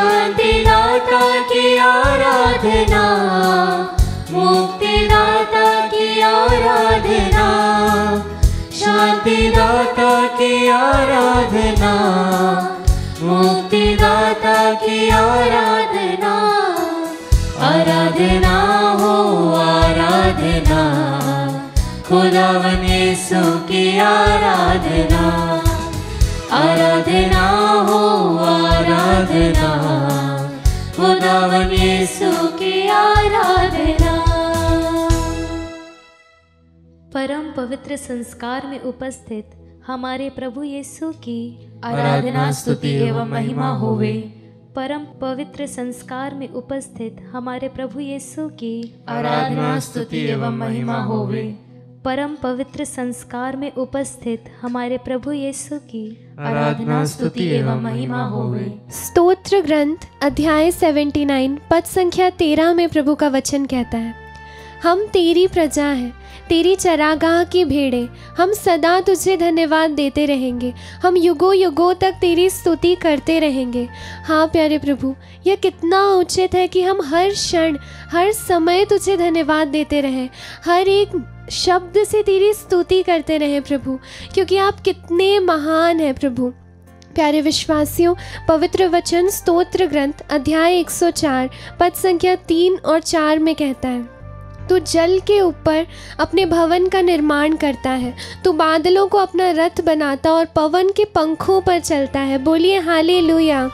शांति दाता की आराधना मुक्ति दाता की आराधना शांति दाता की आराधना मुक्ति दाता की आराधना आराधना हो आराधना की आराधना आराधना हो आराधना। खुदावन यीशु की आराधना। परम पवित्र संस्कार में उपस्थित हमारे प्रभु यीशु की आराधना स्तुति एवं महिमा होवे। परम पवित्र संस्कार में उपस्थित हमारे प्रभु यीशु की आराधना स्तुति एवं महिमा होवे। परम पवित्र संस्कार में उपस्थित हमारे प्रभु यीशु की आराधना स्तुति एवं महिमा होवे। स्तोत्र ग्रंथ अध्याय 79 पद संख्या 13 में प्रभु का वचन कहता है हम तेरी प्रजा हैं तेरी चरागाह की भेड़े हम सदा तुझे धन्यवाद देते रहेंगे हम युगों युगों तक तेरी स्तुति करते रहेंगे। हाँ प्यारे प्रभु यह कितना उचित है कि हम हर क्षण हर समय तुझे धन्यवाद देते रहें हर एक शब्द से तेरी स्तुति करते रहे प्रभु, क्योंकि आप कितने महान हैं प्रभु। प्यारे विश्वासियों, पवित्र वचन, स्तोत्र ग्रंथ, अध्याय 104 पद संख्या तीन और चार में कहता है तू जल के ऊपर अपने भवन का निर्माण करता है। तू बादलों को अपना रथ बनाता और पवन के पंखों पर चलता है। बोलिए हाले लुया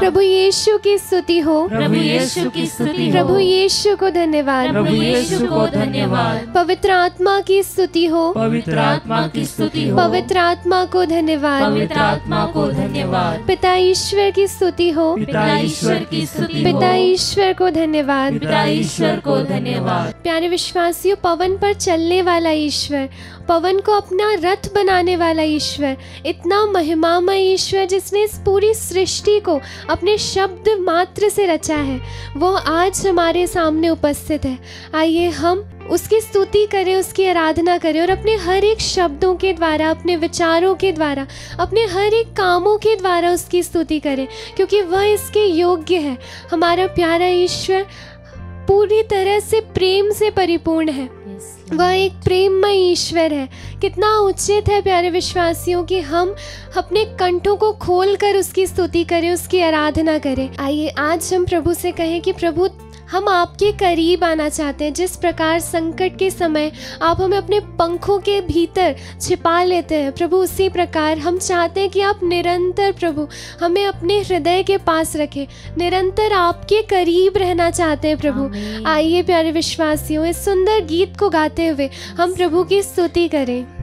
प्रभु यीशु की स्तुति हो। प्रभु यीशु की स्तुति हो। प्रभु यीशु को धन्यवाद। प्रभु यीशु को धन्यवाद। पवित्र आत्मा की स्तुति हो। पवित्र आत्मा की स्तुति हो। पवित्र आत्मा को धन्यवाद। पवित्र आत्मा को धन्यवाद। पिता ईश्वर की स्तुति हो। पिता ईश्वर की स्तुति पिता ईश्वर को धन्यवाद। पिता ईश्वर को धन्यवाद। प्यारे विश्वासियों, पवन पर चलने वाला ईश्वर, पवन को अपना रथ बनाने वाला ईश्वर, इतना महिमामय ईश्वर जिसने इस पूरी सृष्टि को अपने शब्द मात्र से रचा है, वो आज हमारे सामने उपस्थित है। आइए हम उसकी स्तुति करें, उसकी आराधना करें और अपने हर एक शब्दों के द्वारा, अपने विचारों के द्वारा, अपने हर एक कामों के द्वारा उसकी स्तुति करें, क्योंकि वह इसके योग्य है। हमारा प्यारा ईश्वर पूरी तरह से प्रेम से परिपूर्ण है। वह एक प्रेममय ईश्वर है। कितना उचित है प्यारे विश्वासियों कि हम अपने कंठों को खोल कर उसकी स्तुति करें उसकी आराधना करें। आइए आज हम प्रभु से कहें कि प्रभु हम आपके करीब आना चाहते हैं। जिस प्रकार संकट के समय आप हमें अपने पंखों के भीतर छिपा लेते हैं प्रभु उसी प्रकार हम चाहते हैं कि आप निरंतर प्रभु हमें अपने हृदय के पास रखें। निरंतर आपके करीब रहना चाहते हैं प्रभु। आइए प्यारे विश्वासियों इस सुंदर गीत को गाते हुए हम प्रभु की स्तुति करें।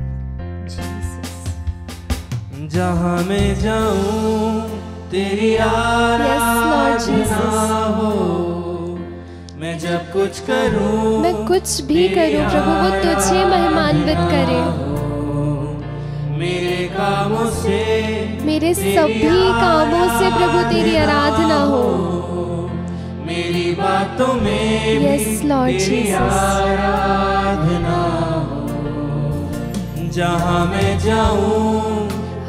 जहाँ मैं जाऊँ तेरी आराधना. हो। मैं जब कुछ करूँ मैं कुछ भी करूँ प्रभु वो तुझे महिमान्वित करे। मेरे कामों से मेरे सभी कामों से प्रभु तेरी आराधना हो। मेरी बातों में Yes, Lord तेरी आराधना हो। जहाँ मैं जाऊँ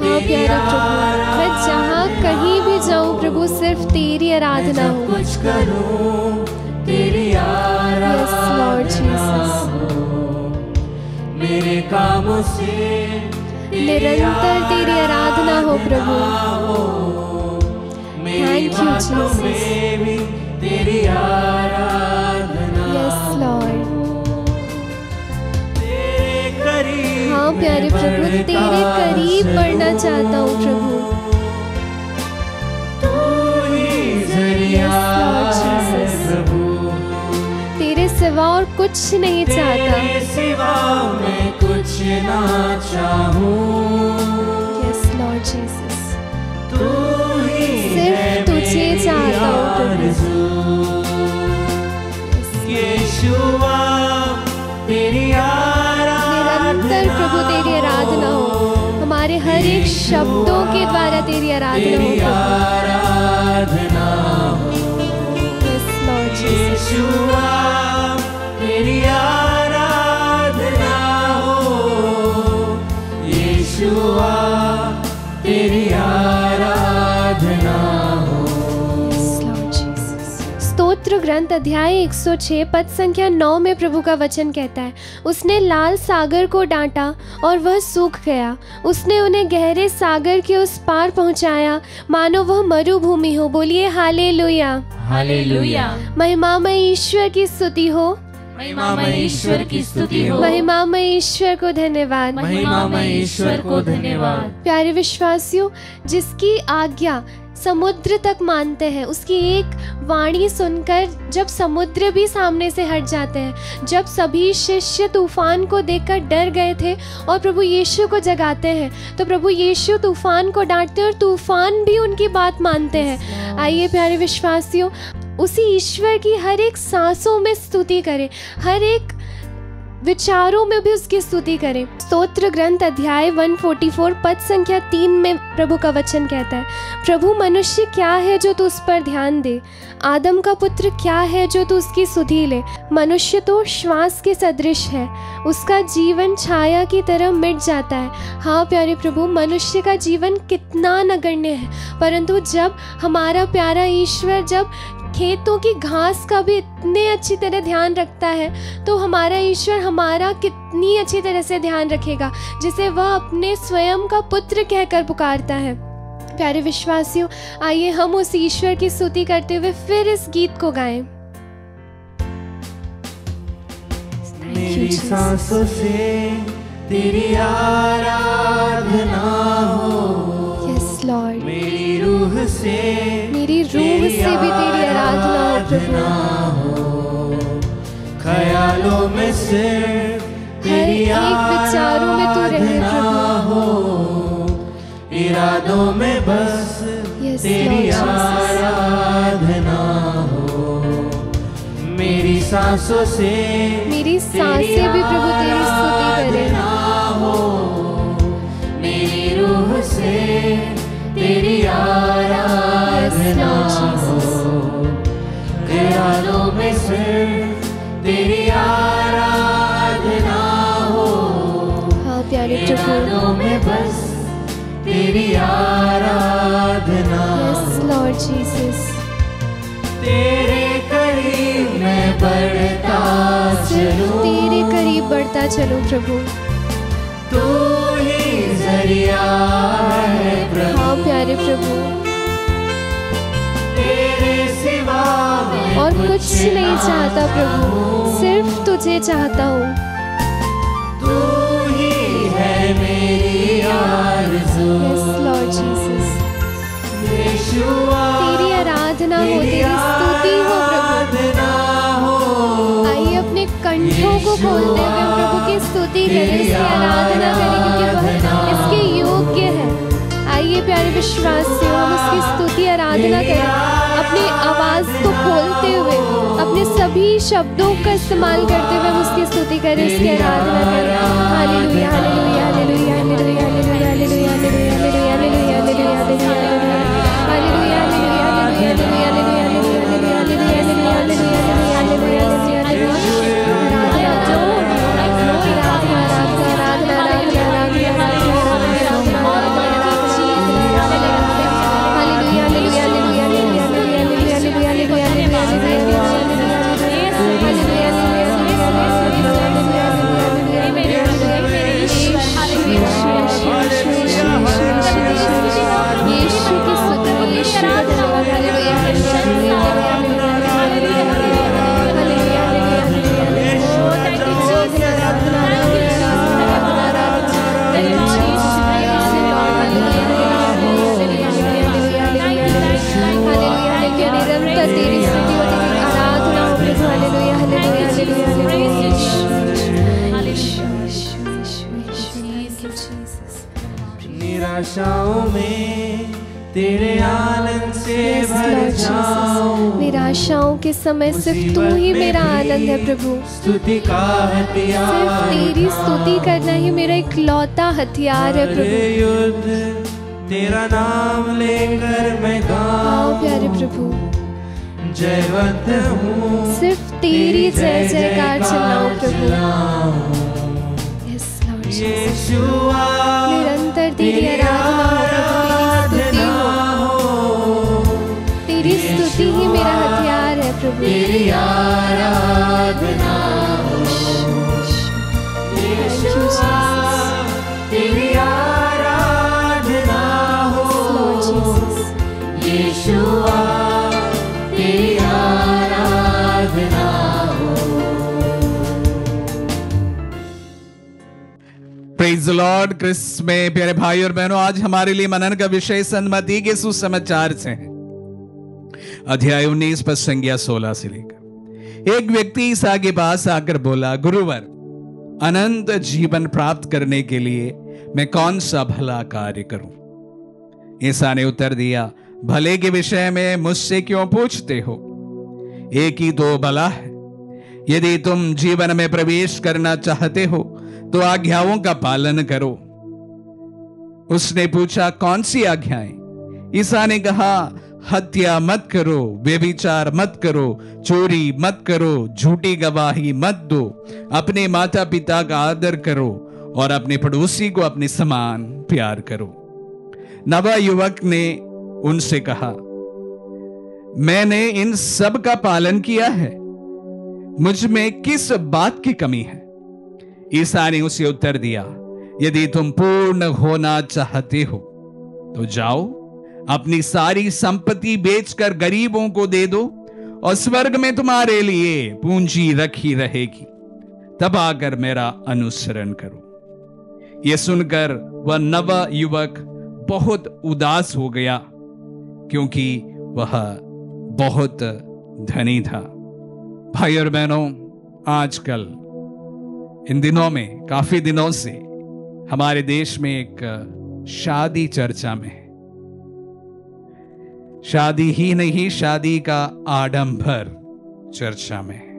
हाँ प्यारे प्रभु मैं जहाँ कहीं भी जाऊँ प्रभु सिर्फ़ तेरी आराधना हो। कुछ करूँ तेरी Lord मेरे कामों से निरंतर तेरी आराधना हो प्रभु। मेरी Thank you, हाँ प्यारे प्रभु तेरे करीब बढ़ना चाहता हूँ प्रभु। तेरे सिवा और कुछ नहीं चाहता। सिवा मैं कुछ ना चाहूँ। यस लॉर्ड जीसस सिर्फ़ तुझे चाहता हूँ प्रभु। यीशुआ तेरी निरंतर प्रभु तेरी आराधना हो। हमारे हर एक शब्दों के द्वारा तेरी आराधना हो ग्रंथ अध्याय 106 पद संख्या 9 में प्रभु का वचन कहता है उसने लाल सागर को डांटा और वह सूख गया। उसने उन्हें गहरे सागर के उस पार पहुँचाया। मानो वह मरुभूमि हो। बोलिए हाले लोया महिमा में ईश्वर की स्तुति हो। महिमामय ईश्वर की स्तुति हो। महिमामय ईश्वर को धन्यवाद। महिमामय ईश्वर को धन्यवाद। प्यारे विश्वासियों जिसकी आज्ञा समुद्र तक मानते हैं उसकी एक वाणी सुनकर जब समुद्र भी सामने से हट जाते हैं जब सभी शिष्य तूफ़ान को देखकर डर गए थे और प्रभु यीशु को जगाते हैं तो प्रभु यीशु तूफ़ान को डांटते हैं और तूफ़ान भी उनकी बात मानते हैं। आइए प्यारे विश्वासियों उसी ईश्वर की हर एक सांसों में स्तुति करें, हर एक विचारों में भी उसकी स्तुति करें। स्तोत्र ग्रंथ अध्याय 144 पद संख्या तीन में प्रभु का वचन कहता है, प्रभु मनुष्य क्या है जो तू उस पर ध्यान दे? आदम का पुत्र क्या है जो तू उसकी सुधी ले? मनुष्य तो श्वास के सदृश है, उसका जीवन छाया की तरह मिट जाता है। हाँ प्यारे प्रभु, मनुष्य का जीवन कितना नगण्य है, परंतु जब हमारा प्यारा ईश्वर जब खेतों की घास का भी इतने अच्छी तरह ध्यान रखता है तो हमारा ईश्वर हमारा कितनी अच्छी तरह से ध्यान रखेगा जिसे वह अपने स्वयं का पुत्र कहकर पुकारता है। प्यारे विश्वासियों आइए हम उस ईश्वर की स्तुति करते हुए फिर इस गीत को गाएँ। मेरी सांसों से तेरी आराधना हो। यस लॉर्ड मेरी रूह से रूह से भी तेरी आराधना हो प्रभु। ख्यालों में से हर तेरी एक विचारों में तू रहे प्रभु। हो। इरादों में बस तेरी आराधना हो। मेरी सांसों से मेरी साँसें भी प्रभु तेरी स्तुति करें। हो। मेरी रूह से तेरी आराधना हो। में सिर्फ़ तेरी आराधना हो। हाँ में बस तेरी आराधना तेरे करीब मैं बढ़ता चलूँ। तेरे करीब बढ़ता चलो प्रभु। तू ही है प्रभु। हाँ प्यारे प्रभु। तेरे सिवा और कुछ नहीं चाहता प्रभु सिर्फ़ तुझे चाहता हूँ। तू ही है मेरी आरज़ू। तेरी आराधना हो तेरी स्तुति हो प्रभु। आइए अपने कंठों को खोलते हुए प्रभु की स्तुति इसकी आराधना करें क्योंकि वह इसके योग्य है आइए प्यारे विश्वासियों हम उसकी स्तुति आराधना करें अपनी आवाज़ को खोलते हुए अपने सभी शब्दों का इस्तेमाल करते हुए हम उसकी स्तुति करें उसकी आराधना करें hallelujah hallelujah hallelujah hallelujah hallelujah hallelujah hallelujah hallelujah hallelujah hallelujah hallelujah यीशु के समय सिर्फ़ तू ही मेरा आनंद है प्रभु। स्तुति का हथियार सिर्फ़ तेरी स्तुति करना ही मेरा इकलौता हथियार है प्रभु। तेरा नाम लेकर मैं गाऊं। प्यारे प्रभु। जयवंत हूँ। सिर्फ़ तेरी जय जयकार चिल्लाऊं। प्रभु यस लॉर्ड यीशुआ निरंतर तेरी आराधना हो। तेरी स्तुति ही मेरा स्तुति ही है तेरी आराधना हो तेरी आराधना प्रेज लॉर्ड क्रिस में प्यारे भाई और बहनों, आज हमारे लिए मनन का विषय सन्मति के सुसमाचार से है। अध्याय उन्नीस पर संज्ञा सोलह से लेकर। एक व्यक्ति ईसा के पास आकर बोला, गुरुवर, अनंत जीवन प्राप्त करने के लिए मैं कौन सा भला कार्य करूँ? ईसा ने उत्तर दिया, भले के विषय में मुझसे क्यों पूछते हो? एक ही तो भला है। यदि तुम जीवन में प्रवेश करना चाहते हो तो आज्ञाओं का पालन करो। उसने पूछा, कौन सी आज्ञाएँ? ईसा ने कहा हत्या मत करो, व्यभिचार मत करो, चोरी मत करो, झूठी गवाही मत दो। अपने माता पिता का आदर करो और अपने पड़ोसी को अपने समान प्यार करो। नवा युवक ने उनसे कहा, मैंने इन सब का पालन किया है। मुझमें किस बात की कमी है? ईसा ने उसे उत्तर दिया, यदि तुम पूर्ण होना चाहते हो तो जाओ अपनी सारी संपत्ति बेचकर गरीबों को दे दो और स्वर्ग में तुम्हारे लिए पूंजी रखी रहेगी। तब आकर मेरा अनुसरण करो। यह सुनकर वह नवा युवक बहुत उदास हो गया, क्योंकि वह बहुत धनी था। भाई और बहनों, आजकल, इन दिनों में, काफ़ी दिनों से, हमारे देश में एक शादी चर्चा में है। शादी ही नहीं, शादी का आडंबर चर्चा में।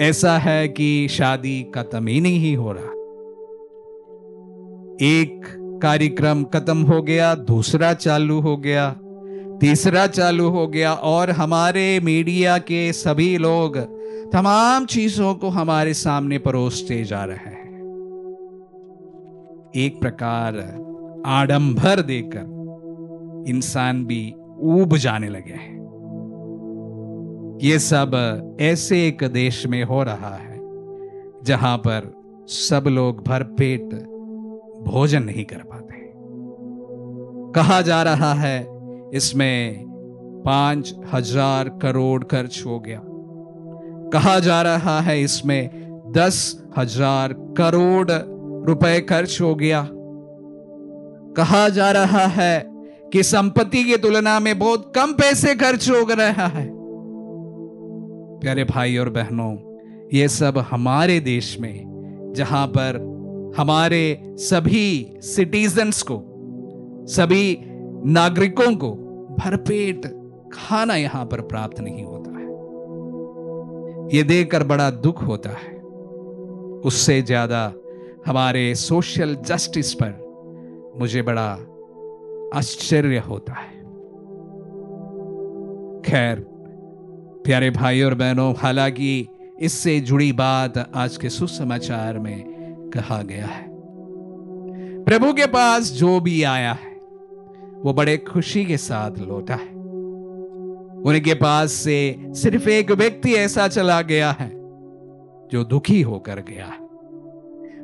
ऐसा है कि शादी खत्म ही नहीं हो रहा। एक कार्यक्रम खत्म हो गया, दूसरा चालू हो गया, तीसरा चालू हो गया, और हमारे मीडिया के सभी लोग तमाम चीज़ों को हमारे सामने परोसते जा रहे हैं। एक प्रकार आडंबर देकर इंसान भी ऊब जाने लगे हैं। ये सब ऐसे एक देश में हो रहा है, जहाँ पर सब लोग भरपेट भोजन नहीं कर पाते। कहा जा रहा है, इसमें पाँच हज़ार करोड़ खर्च हो गया। कहा जा रहा है, इसमें दस हज़ार करोड़ रुपए खर्च हो गया। कहा जा रहा है कि संपत्ति की तुलना में बहुत कम पैसे खर्च हो रहा है। प्यारे भाई और बहनों, ये सब हमारे देश में, जहाँ पर हमारे सभी सिटीजन्स को, सभी नागरिकों को भरपेट खाना यहाँ पर प्राप्त नहीं होता है। ये देखकर बड़ा दुख होता है। उससे ज़्यादा हमारे सोशल जस्टिस पर मुझे बड़ा आश्चर्य होता है। खैर, प्यारे भाई और बहनों, हालाँकि इससे जुड़ी बात आज के सुसमाचार में कहा गया है। प्रभु के पास जो भी आया है, वो बड़े खुशी के साथ लौटा है। उनके पास से सिर्फ़ एक व्यक्ति ऐसा चला गया है, जो दुखी होकर गया है।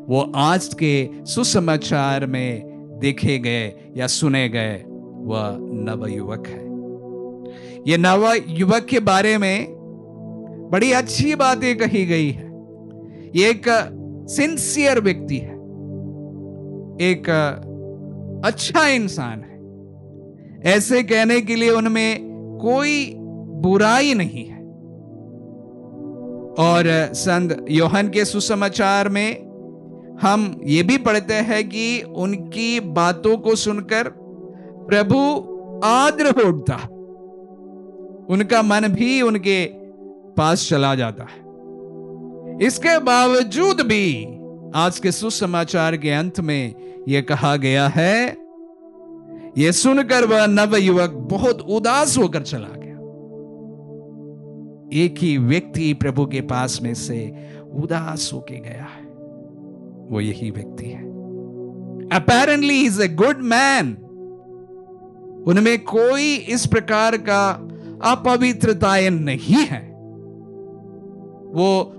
वो आज के सुसमाचार में देखे गए या सुने गए, वह नव युवक है। ये नव युवक के बारे में बड़ी अच्छी बातें कही गई है। ये एक सिंसियर व्यक्ति है। एक अच्छा इंसान है। ऐसे कहने के लिए उनमें कोई बुराई नहीं है। और संत योहन के सुसमाचार में हम ये भी पढ़ते हैं कि उनकी बातों को सुनकर प्रभु आद्र हो उठता उनका मन भी उनके पास चला जाता है। इसके बावजूद भी आज के सुसमाचार के अंत में यह कहा गया है, यह सुनकर वह नव युवक बहुत उदास होकर चला गया। एक ही व्यक्ति प्रभु के पास में से उदास होके गया है। वो यही व्यक्ति है। Apparently is a good man उनमें कोई इस प्रकार का अपवित्रताएँ नहीं है। वो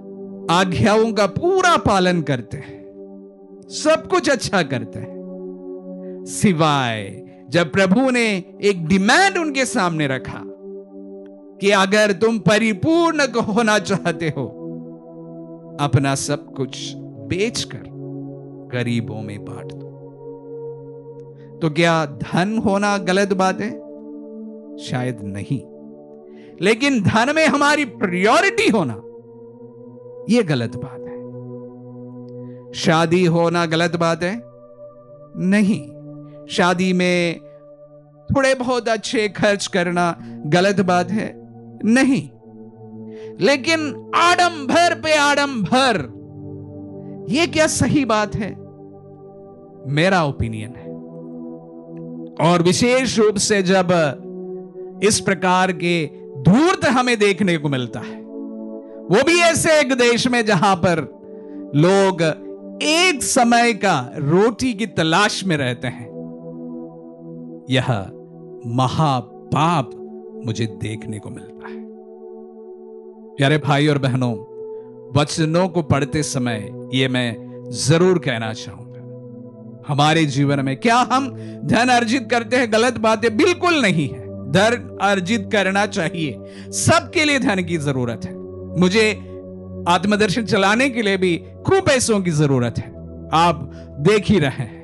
आज्ञाओं का पूरा पालन करते हैं। सब कुछ अच्छा करते हैं। सिवाय जब प्रभु ने एक डिमांड उनके सामने रखा कि अगर तुम परिपूर्ण होना चाहते हो, अपना सब कुछ बेचकर गरीबों में बांट दो। तो क्या धन होना गलत बात है? शायद नहीं। लेकिन धन में हमारी प्रायोरिटी होना यह गलत बात है। शादी होना गलत बात है? नहीं। शादी में थोड़े बहुत अच्छे खर्च करना गलत बात है? नहीं। लेकिन आडंबर पे आडंबर यह क्या सही बात है? मेरा ओपिनियन है। और विशेष रूप से जब इस प्रकार के धूर्त हमें देखने को मिलता है, वो भी ऐसे एक देश में जहाँ पर लोग एक समय का रोटी की तलाश में रहते हैं, यह महापाप मुझे देखने को मिलता है। प्यारे भाई और बहनों, वचनों को पढ़ते समय यह मैं ज़रूर कहना चाहूँगा हमारे जीवन में क्या हम धन अर्जित करते हैं? गलत बात बिल्कुल नहीं है। धन अर्जित करना चाहिए। सबके लिए धन की ज़रूरत है। मुझे आत्मदर्शन चलाने के लिए भी खूब पैसों की ज़रूरत है। आप देख ही रहे हैं।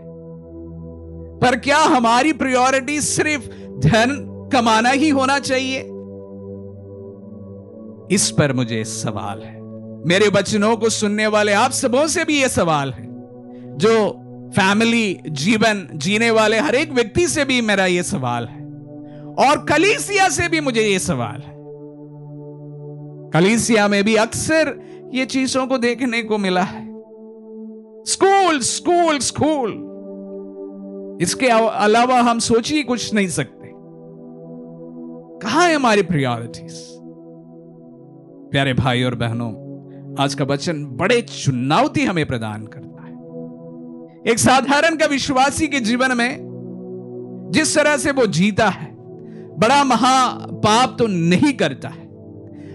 पर क्या हमारी प्रायोरिटी सिर्फ़ धन कमाना ही होना चाहिए? इस पर मुझे सवाल है। मेरे बचनों को सुनने वाले आप सबों से भी यह सवाल है। जो फैमिली, जीवन, जीने वाले, हर एक व्यक्ति से भी मेरा यह सवाल है। और कलीसिया से भी मुझे यह सवाल है। कलीसिया में भी अक्सर ये चीज़ों को देखने को मिला है। School school school. इसके अलावा हम सोच ही कुछ नहीं सकते। कहा है हमारी प्रायोरिटीज प्यारे भाई और बहनों, आज का वचन बड़े चुनौती हमें प्रदान करता है। एक साधारण का विश्वासी के जीवन में जिस तरह से वो जीता है, बड़ा महापाप तो नहीं करता है।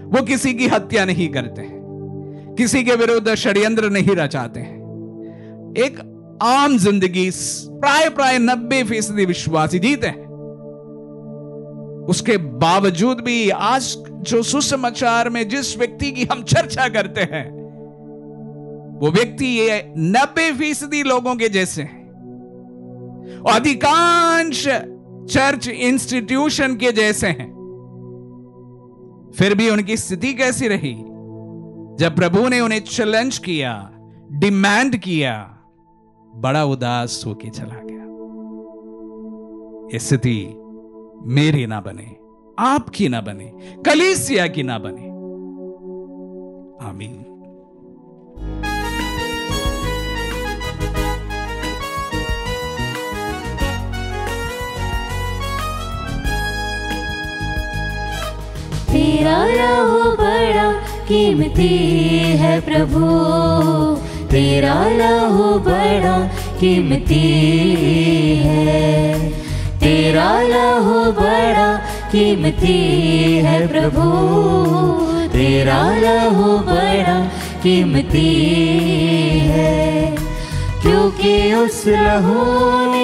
वो किसी की हत्या नहीं करते हैं, किसी के विरुद्ध षड्यंत्र नहीं रचाते हैं। एक आम ज़िंदगी प्राय प्राय नब्बे फ़ीसदी विश्वासी जीते हैं। उसके बावजूद भी आज जो सुसमाचार में जिस व्यक्ति की हम चर्चा करते हैं वो व्यक्ति ये नब्बे फ़ीसदी लोगों के जैसे हैं। अधिकांश चर्च इंस्टीट्यूशन के जैसे हैं। फिर भी उनकी स्थिति कैसी रही? जब प्रभु ने उन्हें चैलेंज किया डिमांड किया, बड़ा उदास होके चला गया। स्थिति मेरी ना बने, आपकी ना बने, कलीसिया की ना बने। आमीन। तेरा लहू बड़ा कीमती है प्रभु। तेरा लहू बड़ा कीमती है। तेरा लहू बड़ा कीमती है प्रभु। तेरा लहू बड़ा कीमती है। क्योंकि उस लहू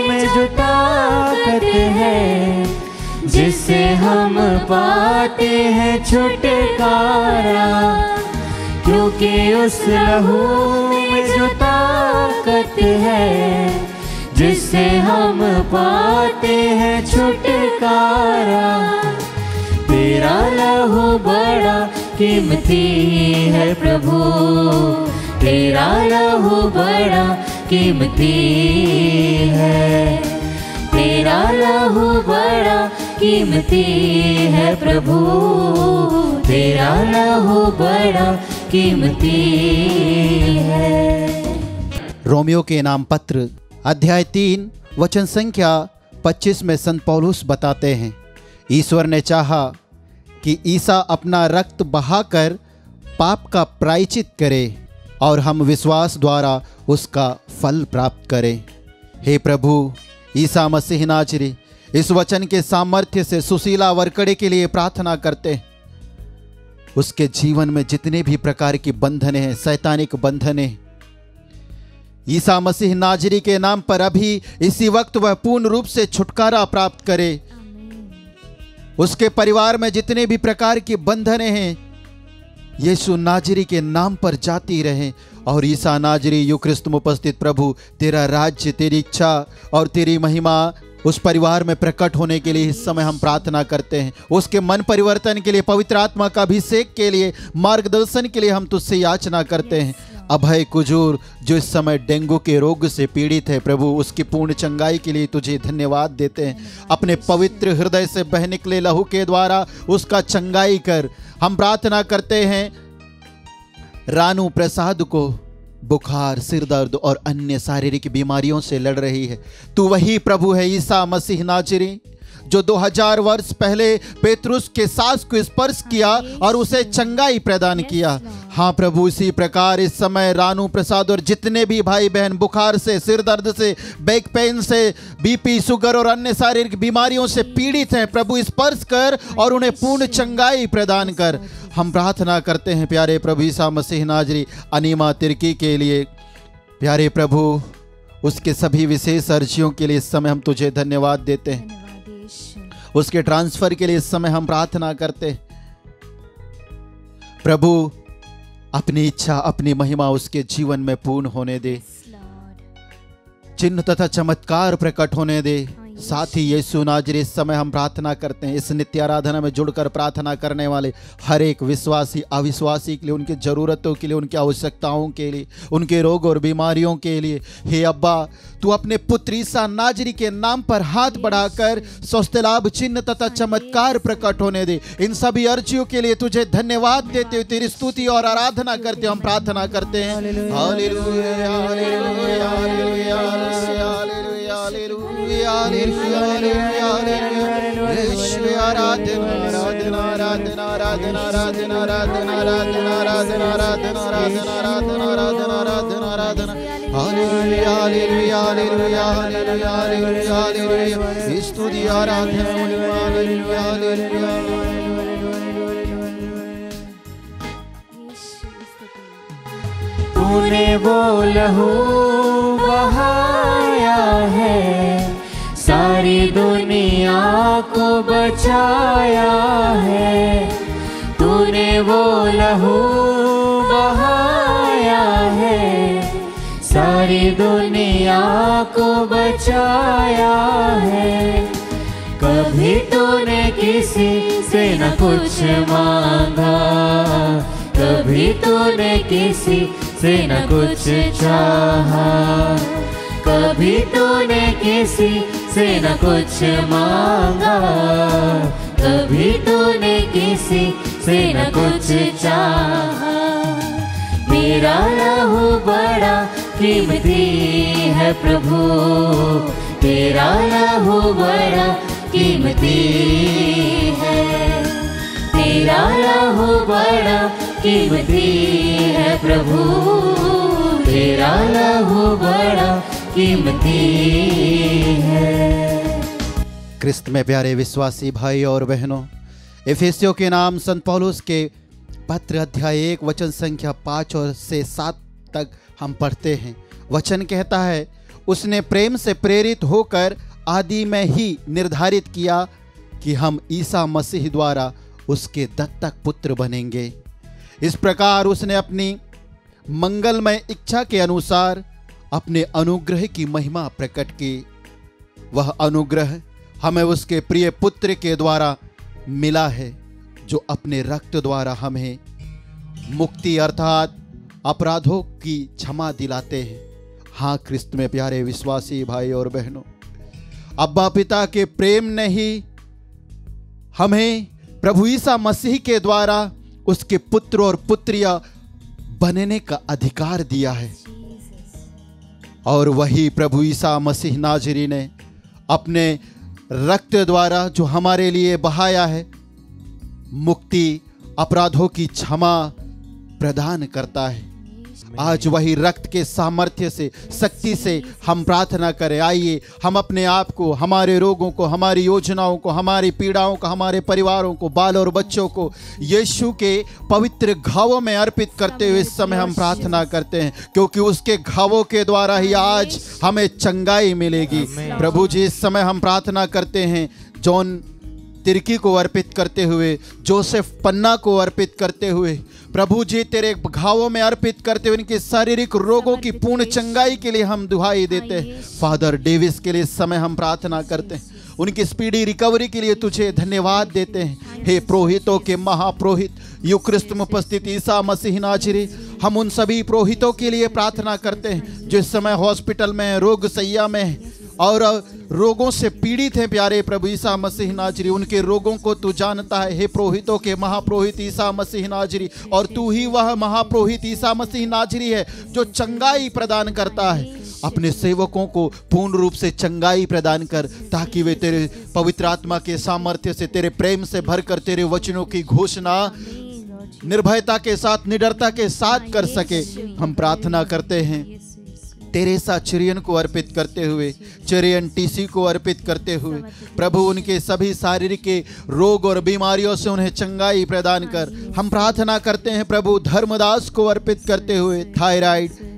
में जो ताकत है जिससे हम पाते हैं छुटकारा, क्योंकि उस लहू में जो ताकत है, जिससे हम पाते हैं छुटकारा। तेरा लहू बड़ा कीमती है प्रभु, तेरा लहू बड़ा कीमती है। तेरा लहू बड़ा कीमती है प्रभु। तेरा लहू बड़ा कीमती है। रोमियो के नाम पत्र, अध्याय तीन, वचन संख्या 25 में संत पौलुस बताते हैं। ईश्वर ने चाहा कि ईसा अपना रक्त बहाकर पाप का प्रायचित करे और हम विश्वास द्वारा उसका फल प्राप्त करें। हे प्रभु, ईसा मसीह नाचरी इस वचन के सामर्थ्य से सुशीला वरकड़े के लिए प्रार्थना करते हैं। उसके जीवन में जितने भी प्रकार की बंधने हैं सैतानिक बंधने ईसा मसीह नाजरी के नाम पर अभी इसी वक्त वह पूर्ण रूप से छुटकारा प्राप्त करे। उसके परिवार में जितने भी प्रकार की बंधने हैं यीशु नाजरी के नाम पर जाती रहे और ईसा नाजरी युक्रिस्त में उपस्थित प्रभु तेरा राज्य तेरी इच्छा और तेरी महिमा उस परिवार में प्रकट होने के लिए इस समय हम प्रार्थना करते हैं। उसके मन परिवर्तन के लिए, पवित्र आत्मा का अभिषेक के लिए, मार्गदर्शन के लिए हम तुझसे याचना करते हैं। अभय कुजूर, जो इस समय डेंगू के रोग से पीड़ित है, प्रभु, उसकी पूर्ण चंगाई के लिए तुझे धन्यवाद देते हैं। अपने पवित्र हृदय से बह निकले लहू के द्वारा उसका चंगाई कर हम प्रार्थना करते हैं। रानू प्रसाद को बुखार सिर दर्द और अन्य शारीरिक बीमारियों से लड़ रही है। तू वही प्रभु है ईसा मसीह नाजरी जो 2000 वर्ष पहले पेतरुस के सास को स्पर्श किया और उसे चंगाई प्रदान किया। हाँ प्रभु इसी प्रकार इस समय रानू प्रसाद और जितने भी भाई बहन बुखार से सिर दर्द से बैक पेन से बीपी शुगर और अन्य शारीरिक बीमारियों से पीड़ित हैं प्रभु स्पर्श कर और उन्हें पूर्ण चंगाई प्रदान कर। हम प्रार्थना करते हैं प्यारे प्रभु ईसा मसीह नाजरी अनिमा तिरकी के लिए। प्यारे प्रभु उसके सभी विशेष अर्जियों के लिए इस समय हम तुझे धन्यवाद देते हैं। उसके ट्रांसफ़र के लिए इस समय हम प्रार्थना करते हैं। प्रभु अपनी इच्छा अपनी महिमा उसके जीवन में पूर्ण होने दे। चिन्ह तथा चमत्कार प्रकट होने दे। साथ ही यीशु नाजरी इस समय हम प्रार्थना करते हैं इस नित्य आराधना में जुड़कर प्रार्थना करने वाले हर एक विश्वासी अविश्वासी के लिए उनकी ज़रूरतों के लिए उनकी आवश्यकताओं के लिए उनके रोग और बीमारियों के लिए हे अब्बा तू अपने पुत्र ईसा नाजरी के नाम पर हाथ बढ़ाकर स्वस्थ लाभ चिन्ह तथा चमत्कार प्रकट होने दे। इन सभी अर्जियों के लिए तुझे धन्यवाद देते हुए तेरी स्तुति और आराधना करते हम प्रार्थना करते हैं। Hallelujah hallelujah hallelujah hallelujah. तूने वो लहू बहाया है। को बचाया है। तूने वो लहू बहाया है। सारी दुनिया को बचाया है। कभी तूने किसी से न कुछ मांगा। कभी तूने किसी से न कुछ चाहा। कभी तूने किसी से न कुछ मांगा कभी तूने किसी से न कुछ चाहा। मेरा लहू बड़ा कीमती है प्रभु तेरा लहू बड़ा कीमती है तेरा लहू बड़ा कीमती है प्रभु। तेरा लहू बड़ा क्रिस्त में प्यारे विश्वासी भाई और बहनों इफिसियों के नाम संत पौलुस के पत्र अध्याय एक, वचन संख्या पाँच और से सात तक हम पढ़ते हैं। वचन कहता है, उसने प्रेम से प्रेरित होकर आदि में ही निर्धारित किया कि हम ईसा मसीह द्वारा उसके दत्तक पुत्र बनेंगे। इस प्रकार उसने अपनी मंगलमय इच्छा के अनुसार अपने अनुग्रह की महिमा प्रकट की। वह अनुग्रह हमें उसके प्रिय पुत्र के द्वारा मिला है, जो अपने रक्त द्वारा हमें मुक्ति अर्थात अपराधों की क्षमा दिलाते हैं। हाँ क्रिस्त में प्यारे विश्वासी भाई और बहनों, अब्बा पिता के प्रेम ने ही हमें प्रभु ईसा मसीह के द्वारा उसके पुत्र और पुत्रिया बनने का अधिकार दिया है। और वही प्रभु ईसा मसीह नाजरी ने अपने रक्त द्वारा जो हमारे लिए बहाया है, मुक्ति अपराधों की क्षमा प्रदान करता है। आज वही रक्त के सामर्थ्य से शक्ति से हम प्रार्थना करें। आइए हम अपने आप को हमारे रोगों को हमारी योजनाओं को हमारी पीड़ाओं को हमारे परिवारों को बाल और बच्चों को यीशु के पवित्र घावों में अर्पित करते हुए इस समय हम प्रार्थना करते हैं क्योंकि उसके घावों के द्वारा ही आज हमें चंगाई मिलेगी। प्रभु जी इस समय हम प्रार्थना करते हैं जॉन तिरकी को अर्पित करते हुए जोसेफ पन्ना को अर्पित करते हुए प्रभु जी तेरे घावों में अर्पित करते हुए इनके शारीरिक रोगों की पूर्ण चंगाई के लिए हम दुहाई देते हैं। फादर डेविस के लिए समय हम प्रार्थना करते हैं। उनकी स्पीडी रिकवरी के लिए तुझे धन्यवाद देते हैं। हे प्रोहितों के महाप्रोहित युक्रिस्त में उपस्थित ईसा मसीह नाजरी हम उन सभी प्रोहितों के लिए प्रार्थना करते हैं जो इस समय हॉस्पिटल में रोग सैया में हैं। और रोगों से पीड़ित हैं प्यारे प्रभु ईसा मसीह नाजरी। उनके रोगों को तू जानता है, हे पुरोहितों के महापुरोहित ईसा मसीह नाजरी। और तू ही वह महाप्रोहित ईसा मसीह नाजरी है जो चंगाई प्रदान करता है। अपने सेवकों को पूर्ण रूप से चंगाई प्रदान कर, ताकि वे तेरे पवित्र आत्मा के सामर्थ्य से, तेरे प्रेम से भरकर, तेरे वचनों की घोषणा निर्भयता के साथ, निडरता के साथ कर सके। हम प्रार्थना करते हैं। तेरेसा चिरियन को अर्पित करते हुए, चिरियन टीसी को अर्पित करते हुए, प्रभु उनके सभी शारीरिक रोग और बीमारियों से उन्हें चंगाई प्रदान कर, हम प्रार्थना करते हैं प्रभु धर्मदास को अर्पित करते हुए, थायराइड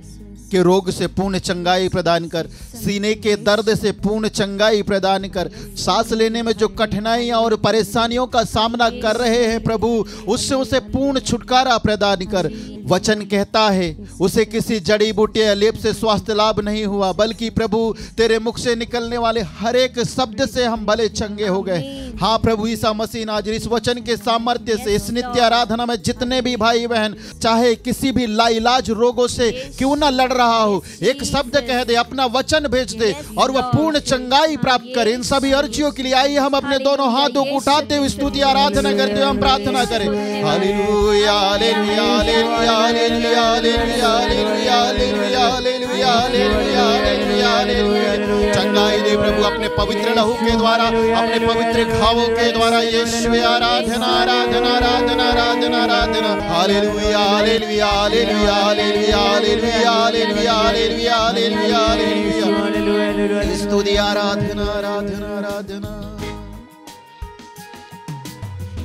के रोग से पूर्ण चंगाई प्रदान कर, सीने के दर्द से पूर्ण चंगाई प्रदान कर, सांस लेने में जो कठिनाइयाँ और परेशानियों का सामना कर रहे हैं प्रभु, उससे उसे पूर्ण छुटकारा प्रदान कर। वचन कहता है, उसे किसी जड़ी बूटी या लेप से स्वास्थ्य लाभ नहीं हुआ, बल्कि प्रभु, तेरे मुख से निकलने वाले हर एक शब्द से हम भले चंगे हो गए। हाँ प्रभु ईसा मसीह नाजर इस वचन के सामर्थ्य से इस नित्य आराधना में जितने भी भाई बहन चाहे किसी भी लाइलाज रोगों से क्यों ना लड़ रहा हो एक शब्द कह दे अपना वचन भेज दे और वह पूर्ण चंगाई प्राप्त करे इन सभी अर्जियों के लिए आइए हम अपने दोनों हाथों को उठाते हुए स्तुति आराधना करते हुए हम प्रार्थना करें hallelujah hallelujah hallelujah hallelujah hallelujah hallelujah hallelujah hallelujah hallelujah hallelujah hallelujah चंगाई दे प्रभु अपने पवित्र लहू के द्वारा अपने पवित्र घावों के द्वारा यीशु आराधना आराधना आराधना आराधना आराधना। Hallelujah hallelujah hallelujah hallelujah hallelujah hallelujah hallelujah hallelujah hallelujah. स्तुति, आराधना आराधना आराधना।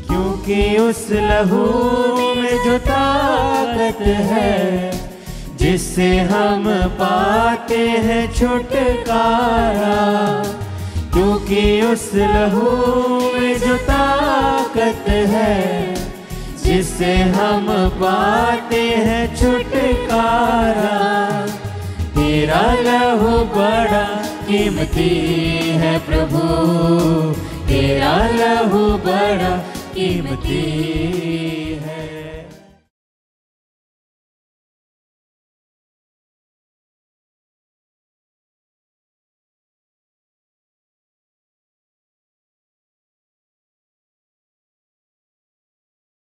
क्योंकि उस लहू में जो ताकत है, जिससे हम पाते हैं छुटकारा क्योंकि उस लहू में जो ताकत है, जिससे हम पाते हैं छुटकारा। तेरा लहू बड़ा कीमती है प्रभु। तेरा लहू बड़ा कीमती